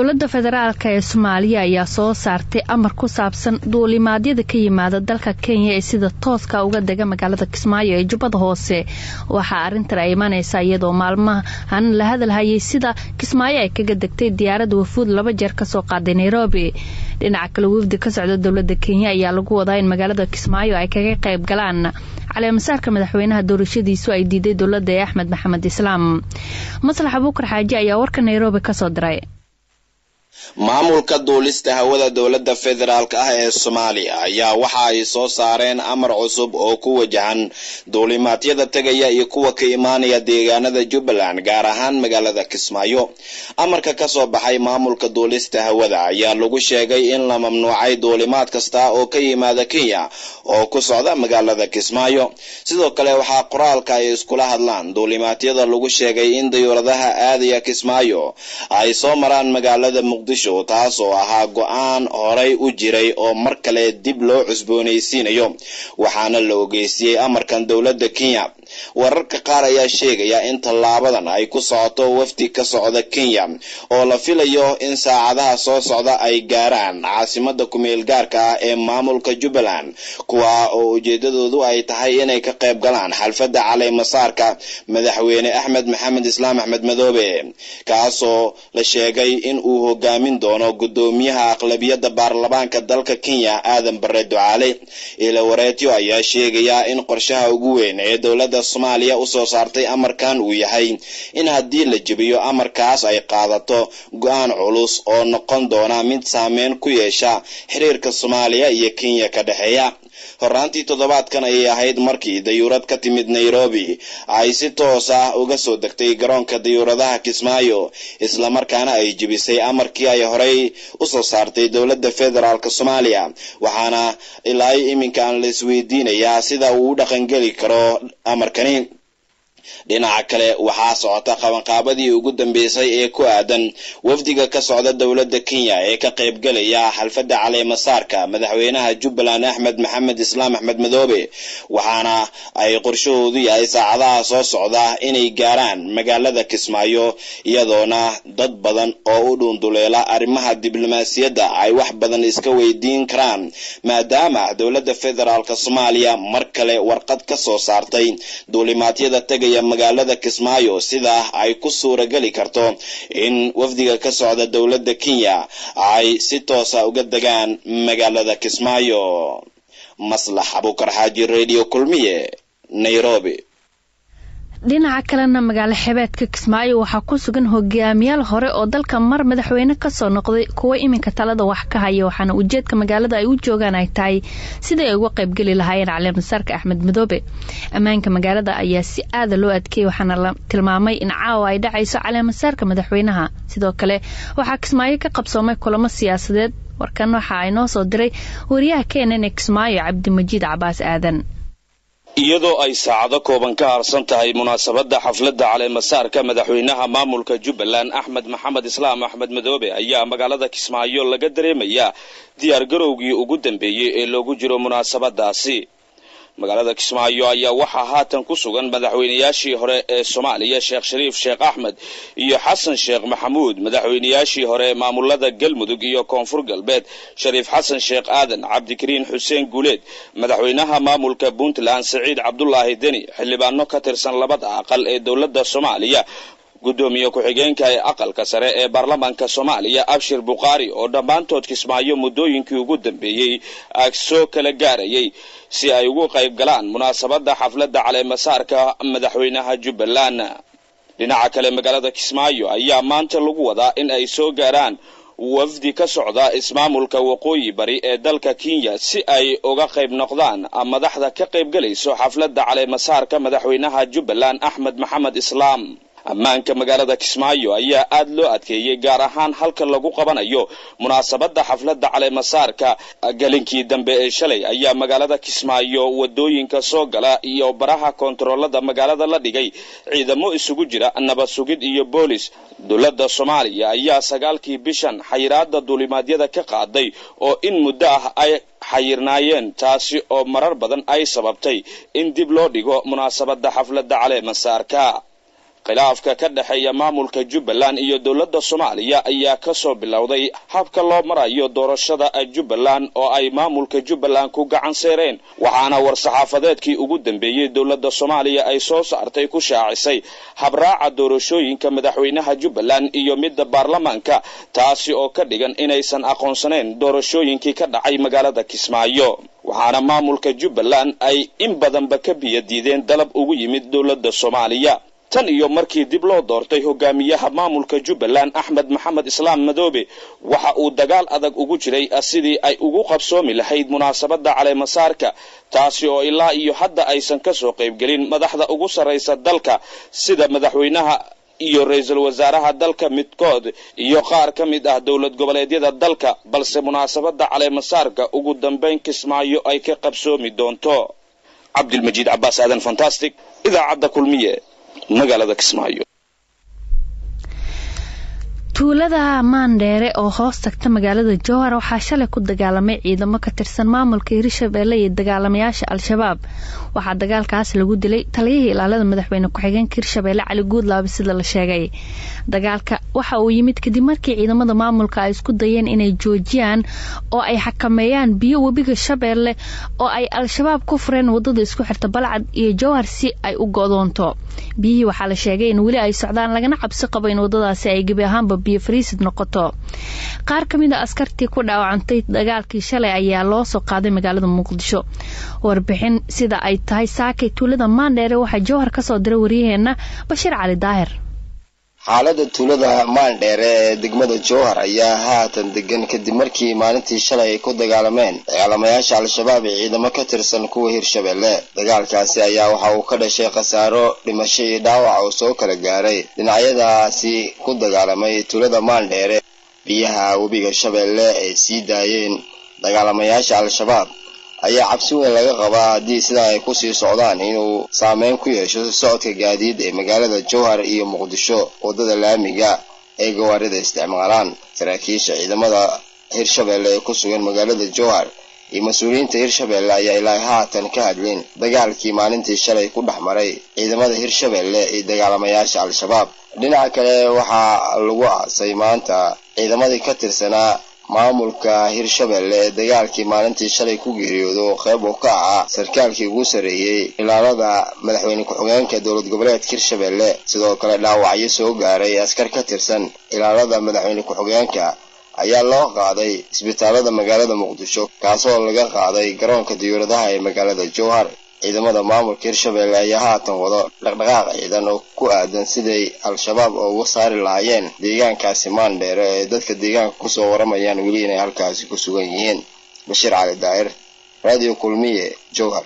dowladda federaalk ee soomaaliya ayaa soo saartay amar ku saabsan duulimaadyada ka yimaada dalka kenya ee sida tooska uga dega magaalada kismaayo ee jubbada hoose. Waxaa arrintan ay imanaysaa iyadoo maalmahan la hadalhayay sida kismaayo ay kaga degtay diyaaradda wafuud laba jeer ka soo qaaday nairobi. Dhinaca kale wafdi ka socda dowladda kenya ayaa lagu wadaa in magaalada kismaayo ay kaga qayb galaan. Caleemasaarka madaxweynaha doorashadiisu ay diiday dowladda ee axmed maxamed islaam maslax abuukar xaaji ayaa warka nairobi ka soo diray maamulka duulista hawada dowladda federaalk ah ee soomaaliya ayaa waxa ay soo saareen amar cusub oo ku wajahan duulimaadyada tegaya iyo kuwa ka imaanaya deegaanada jubbaland gaar ahaan magaalada kismaayo. Amarka ka soo baxay maamulka duulista hawada ayaa lagu sheegay in la mamnuucay duulimaad kasta oo ka yimaada kenya oo ku socda magaalada kismaayo. Sidoo kale waxaa qoraalka ay iskula hadlaan duulimaadyada lagu sheegay in dayuuradaha aadaya kismaayo ay soo maraan magaalada muqdisho taas oo ahaa go'aan horay u jiray oo mar kale dib loo cusboonaysiinayo. Waxaana la ogeysiyey amarkan dowladda kenya wararka qaar ayaa sheegaya in tallaabadan ay ku socoto wafdi ka socda kenya oo la filayo in saacadaha soo socda ay gaaraan caasimada kumeel gaarka ah ee maamulka jubbaland kuwa oo ujeedadoodu ay tahay inay ka qayb galaan xalfadda caleymasaarka madaxweyne axmed maxamed islaam axmed madoobe kaasoo la sheegay in uu hogaamin doono guddoomiyaha aqlabiyadda baarlamaanka dalka kenya aadan bare ducaale ilawareetyo ayaa sheegaya in qorshaha ugu weyn ee dowladda soomaaliya u soo saartay amarkan uu yahay in haddii la jebiyo amarkaas ay qaadato go'aan culus oo noqon doona mid saameyn ku yeesha xiriirka soomaaliya iyo kenya ka dhexeeya horaantii toddobaadkan ayay ahayd markii dayuurad ka timid nairobi. Ay si toos ah uga soo degtay garoonka dayuuradaha kismaayo islamarkaana ay jebisay amarkii ay horey u soo saartay dowladda federaalk soomaaliya. Waxaana ilaa iminka aan la isweydiinayaa sida uu u dhaqangeli karo amarkani dhinaca kale waxaa socota qabanqaabadii ugu dambeysay ee ku aadan wafdiga ka socda dowladda kenya ee ka qaybgelaya xalfadda caleemasaarka madaxweynaha jubbaland axmed maxamed islaam axmed madoobe waxaana ay qorshahoodu yahay saacadaha soo socda inay gaaraan magaalada kismaayo iyadoona dad badan oo u dhuunduleela arrimaha diblomaasiyadda ay wax badan iska weydiin karaan maadaama dowladda federaalk soomaaliya mar kale warqad ka soo saartay duulimaadyada magaalada kismaayo sidaa ay ku suurageli karto in wafdiga ka socda dowladda kenya ay si toosa uga degaan magaalada kismaayo. Maslax abuukar xaaji radio kulmiye nairobi dhinaca kalena magaalo xebeedka kismaayo waxaa ku sugan hogaamiyaal hore oo dalka mar madaxweyne ka soo noqday kuwa iminka talada wax ka haya waxaana ujeedka magaalada ay u joogaan ay tahay sidai ay uga qaybgeli lahaayeen caleemasaarka axmed madoobe ammaanka magaalada ayaa si aada loo adkeeyay waxaana la tilmaamay in caawa ay dhacayso caleemasaarka madaxweynaha. Sidoo kale waxaa kismaayo ka qabsoomay kulamo siyaasadeed. Warkan waxa ay noo soo diray wariyaha keenan ee kismaayo cabdimajiid cabaas aadan iyadoo ay saacado kooban ka harsan tahay munaasabadda xafladda caleemasaarka madaxweynaha maamulka jubbaland axmed maxamed islaam axmed madoobe ayaa magaalada kismaayo laga dareemayaa diyaar garowgii ugu dambeeyey ee loogu jiro munaasabadaasi magaalada kismaayo ayaa waxaa haatan ku sugan madaxweynayaashii hore ee soomaaliya sheekh shariif sheekh axmed iyo xasan sheekh maxamuud. Madaxweynayaashii hore maamulada galmudug iyo koonfur galbeed shariif xasan sheekh aadan cabdikariin xuseen guuleed madaxweynaha maamulka puntland siciid cabdulaahi deni xildhibaano ka tirsan labada aqal ee dowladda soomaaliya guddoomiye ku-xigeenka ee aqalka sare ee baarlamaanka soomaaliya abshir bukhaari oo dhammaantood kismaayo muddooyinkii ugu dambeeyey soo kala gaarayay si ay ugu qayb galaan munaasabadda xafladda caleemasaarka madaxweynaha jubbaland. Dhinaca kale magaalada kismaayo ayaa maanta lagu wadaa in ay soo gaaraan wafdi ka socda ismaamulka waqooyi bari ee dalka kenya si ay uga qayb noqdaan madaxda ka qaybgelayso xafladda caleemasaarka madaxweynaha jubbaland axmed maxamed islaam ammaanka magaalada kismaayo ayaa aad loo adkeeyey gaar ahaan halka lagu qabanayo munaasabadda xafladda caleemasaarka. Galinkii dambe ee shalay ayaa magaalada kismaayo waddooyinka soo gala iyo baraha koontaroolada magaalada la dhigay. Ciidamo isugu jira nabad sugid iyo boolis. Dowladda soomaaliya ayaa sagaalkii bishan xayiraada duulimaadyada ka qaaday oo in muddo ah ay xayirnaayeen taasi oo marar badan ay sababtay in dib loo dhigo munaasabadda xafladda caleemasaarka khilaafka ka dhexeeya maamulka jubbaland iyo dowladda soomaaliya ayaa ka soo bilowday habka loo marayo doorashada jubbaland oo ay maamulka jubbaland ku gacan seereen. Waxaana war-saxaafadeedkii ugu dambeeyey dowladda soomaaliya ay soo saartay ku shaacisay habraaca doorashooyinka madaxweynaha jubbaland iyo midda baarlamaanka taasi oo ka dhigan inaysan aqoonsaneen doorashooyinkii ka dhacay magaalada kismaayo. Waxaana maamulka jubbaland ay in badanba ka biyo diideen dalab ugu yimid dowladda soomaaliya tan iyo markii dib loo doortay hogaamiyaha maamulka jubbaland axmed maxamed islaam madoobe waxa uu dagaal adag ugu jiray sidii ay ugu qabsoomi lahayd munaasabadda caleemasaarka taasi oo ilaa iyo hadda aysan ka soo qaybgelin madaxda ugu sarraysa dalka sida madaxweynaha iyo ra'iisul wasaaraha dalka midkood iyo qaar ka mid ah dowlad goboleedyada dalka balse munaasabadda caleemasaarka ugu dambayn kismaayo ay ka qabsoomi doonto. Cabdilmajiid cabaas aadan fantastic idaacadda kulmiye magaalada kismaayo tuulada maandheere oo hoos tagta magaalada jowhar waxaa shalay ku dagaalamay ciidamo ka tirsan maamulka hirshabeelle iyo dagaalamayaasha al-shabaab. Waxaa dagaalkaas lagu dilay taliyihii ilaalada madaxweyne ku-xigeenka hirshabeelle cali guudlaabe sida la sheegay. Dagaalka waxa uu yimid kadib markii ciidamada maamulka ay isku dayeen inay joojiyaan oo ay xakameeyaan biyo webiga shabeelle oo ay al-shabaab ku fureen waddada isku xirta balcad iyo jowhar si ay u godoonto biyihii waxaa la sheegay in weli ay socdaan lagana cabsi qabo in wadadaasi ay gebi ahaanba biyo fariisid noqoto. Qaar ka mid a askartii ku dhaawacantay dagaalkii shalay ayaa loo soo qaaday magaalada muqdisho. Warbixin sida ay tahay saakay tuulada maandheere waxaa jowhar ka soo diray waryaheena bashiir cali daahir xaalada tuulada maandheere ee degmada jowhar ayaa haatan degan kadib markii maalintii shalay ay ku dagaalameen. Dagaalamayaasha al-shabaab ee ciidamo ka tirsan kuwa hirshabeelle dagaalkaasi ayaa waxa uu ka dhashay khasaaro dhimasho iyo dhaawac oo soo kala gaaray. Dhinacyadaasi ku dagaalamay tuulada maandheere biyaha webiga shabeelle ay sii daayeen. Dagaalamayaasha al-shabaab ayaa cabsi weyn laga qabaa haddii sidaa ay ku sii socdaan inuu saameyn ku yeesho socodka gaadiid ee magaalada jowhar iyo muqdisho waddada laamiga ay gawaarida isticmaalaan. Saraakiisha ciidamada hirshabeelle ee ku sugan magaalada jowhar iyo mas'uuliyiinta hirshabeelle ayaa ilaa haatan ka hadleen dagaalkii maalintii shalay ku dhex maray ciidamada hirshabeelle iyo dagaalamayaasha al-shabaab. Dhinaca kale waxaa lagu aasay maanta ciidamadii ka tirsanaa maamulka hirshabeelle ee dagaalkii maalintii shalay ku geeriyoodo qayb uu ka ahaa sarkaalkii ugu sarreeyey ilaalada madaxweyne ku-xigeenka dowlad goboleedka hirshabeelle sidoo kale dhaawacyo soo gaaray askar ka tirsan ilaalada madaxweyne ku-xigeenka ayaa loo qaaday isbitaalada magaalada muqdisho kaasoo laga qaaday garoonka diyuuradaha ee magaalada jowhar ciidamada maamulka hirshabeelle ayaa haatan wado dhaqdhaqaaq ciidan oo ku aadan siday al-shabaab uga saari lahaayeen deegaankaasi maandheere ee dadka deegaanka ku soo waramayaan weli inay halkaasi ku sugan yihiin. Bashiir cali daahir radio kulmiye jowhar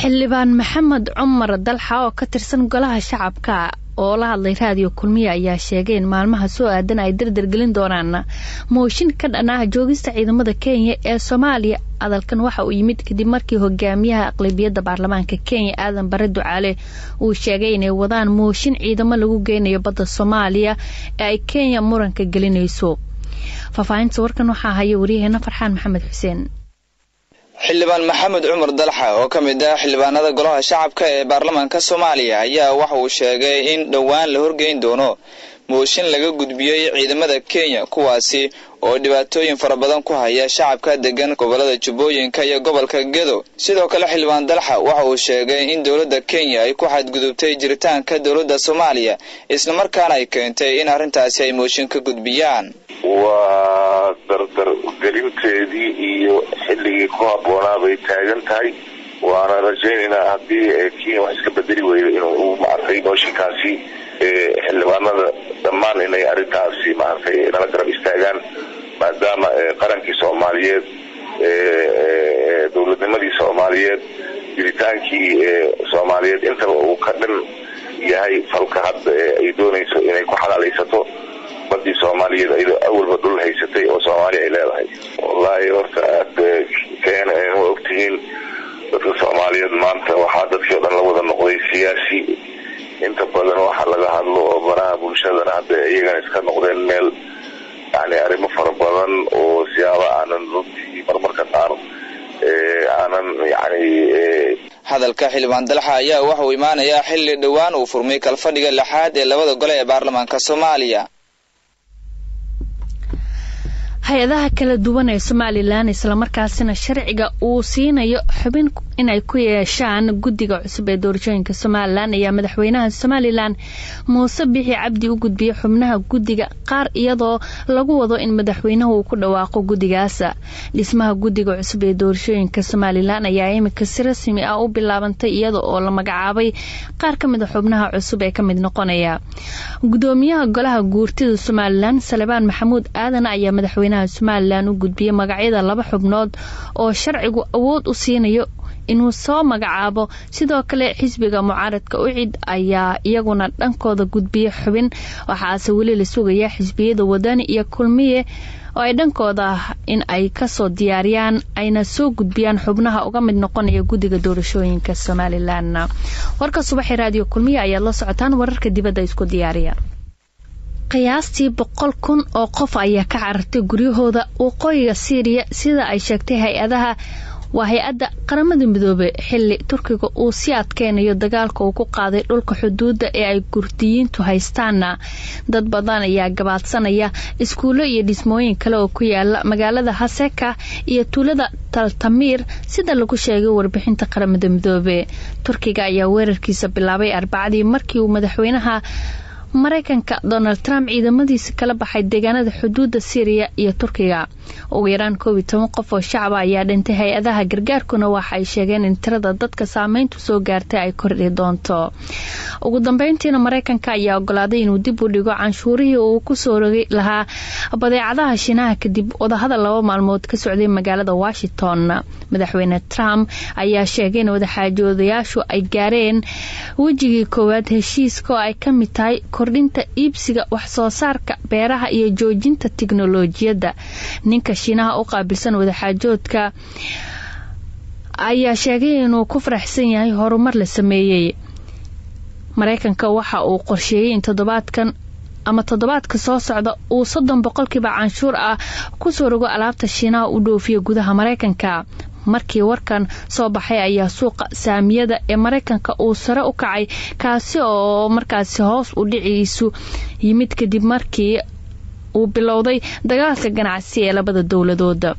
xildhibaan maxamed cumar dalxa oo ka tirsan golaha shacabka oo la hadlay raadiyo kulmiye ayaa sheegay in maalmaha soo aadan ay dardargelin doonaan mooshin ka dhan joogista ciidamada kenya ee soomaaliya hadalkan waxa uu yimid kadib markii hogaamiyaha aqlabiyadda baarlamaanka kenya aadan bare ducaale uu sheegay inay wadaan mooshin ciidamo lagu geynayo badda soomaaliya ee ay kenya muranka gelinayso. Faahfaahinta warkan waxaa haya waryaheena farxaan maxamed xuseen xildhibaan maxamed cumar dalxa oo ka mid ah xildhibaanada golaha shacabka ee baarlamaanka soomaaliya ayaa waxa uu sheegay in dhowaan la horgeyn doono mooshin laga gudbiyey ciidamada kenya kuwaasi oo dhibaatooyin fara badan ku haya shacabka degan gobollada jubbooyinka iyo gobolka gedo. Sidoo kale xildhibaan dalxa waxa uu sheegay in dowladda kenya ay ku xadgudubtay jiritaanka dowladda soomaaliya islamarkaana ay keentay in arrintaasi ay mooshin ka gudbiyaan. Waa dardar gelinteedii iyo xilligii ku habboonaa bay taagan tahay waana rajaynaynaa haddii kenya wax iska bedeli weydo inuu maaragtay mooshinkaasi xildhibaanada dhammaan inay arrintaasi maaragtay nala garab istaagaan maadaama qarankii soomaaliyeed dowladnimadii soomaaliyeed jiritaankii soomaaliyeed intaba uu ka dhan yahay falka hadda ay doonayso inay ku xalaalaysato badii soomaaliyeed ayadoo awalba dhul haysatay oo soomaaliya ay leedahay wallaahi horta aad keena waa ogtihiin dadka soomaaliyeed maanta waxaa dadkii o dhan la wada noqday siyaasi inta badan waxa laga hadlo oo baraha bulshadana hadda iyagana iska noqdeen meel yani arrimo fara badan oo siyaaba aanan runtii marmarka qaar aanan yani hadalka xildhibaan dalxa ayaa waxauu imaanayaa xilli dhowaan uu furmay kalfadhiga lixaad ee labada gole ee baarlamaanka soomaaliya hay'adaha kala duwan ee somalilan islamarkaasina sharciga uu siinayo xubin inay ku yeeshaan guddiga cusub ee doorashooyinka somalilan ayaa madaxweynaha somalilan muuse bixi cabdi u gudbiyey xubnaha guddiga qaar iyadoo lagu wado in madaxweynuhu uu ku dhawaaqo guddigaas dhismaha guddiga cusub ee doorashooyinka somalilan ayaa iminka si rasmi ah u bilaabantay iyada oo la magacaabay qaar ka mida xubnaha cusub ee ka mid noqonaya. Gudoomiyaha golaha guurtida somalilan salebaan maxamuud aadan ayaa madaxweynaha somalilan u gudbiyey magacyada laba xubnood oo sharcigu awood u siinayo inuu soo magacaabo. Sidoo kale xisbiga mucaaradka ucid ayaa iyaguna dhankooda gudbiya xubin. Waxaase weli la sugayaa xisbiyada wadani iyo kulmiye oo ay dhankooda in ay ka soo diyaariyaan ayna soo gudbiyaan xubnaha uga mid noqonaya guddiga doorashooyinka somalilan warka subaxee raadiyo kulmiye ayaad la socotaan wararka dibadda isku diyaariya qiyaastii boqol kun oo qof ayaa ka carartay guryahooda waqooyiga siiriya sida ay sheegtay hay'adaha waa hay'adda qaramada midoobe. Xilli turkiga uu sii adkeynayo dagaalka uu ku qaaday dhulka xuduudda ee ay gurdiyiintu haystaana dad badan ayaa gabaadsanaya iskuulo iyo dhismooyin kale oo ku yaalla magaalada haseka iyo tuulada taltamiir sida lagu sheegay warbixinta qaramada midoobe. Turkiga ayaa weerarkiisa bilaabay arbacadii markii uu madaxweynaha maraykanka donald trump ciidamadiisa kala baxay deegaanada xuduudda syriya iyo turkiga ugu yaraan koob iyo toban qof oo shacaba ayaa dhintay hay'adaha gargaarkuna waxa sheegeen in tirada dadka saameyntu soo gaartay ay kordhi doonto. Ugu dambeyntiina maraykanka ayaa ogolaaday inuu dib u dhigo canshuurihii uu ku soo rogi lahaa badeecadaha shinaha kadib wadahadal laba maalmood ka socday magaalada washington. Madaxweyne trump ayaa sheegay in wadaxaajoodayaashu ay gaareen wejigii koowaad heshiiska oo ay ka mid tahay kordhinta iibsiga waxsoo saarka beeraha iyo joojinta tiknolojiyadda ninka shiinaha u qaabilsan wadaxaajoodka ayaa sheegay inuu ku faraxsan yahay horumar la sameeyey. Maraykanka waxa uu qorsheeyey in toddobaadkan ama toddobaadka soo socda uu soddon boqolkiiba canshuur ah ku soo rogo alaabta shiinaha u dhoofiya gudaha maraykanka. Markii warkan soo baxay ayaa suuqa saamiyada ee maraykanka uu sare u kacay kaasi oo markaasi hoos u dhiciisu yimid kadib markii uu bilowday dagaalka ganacsi ee labada dowladooda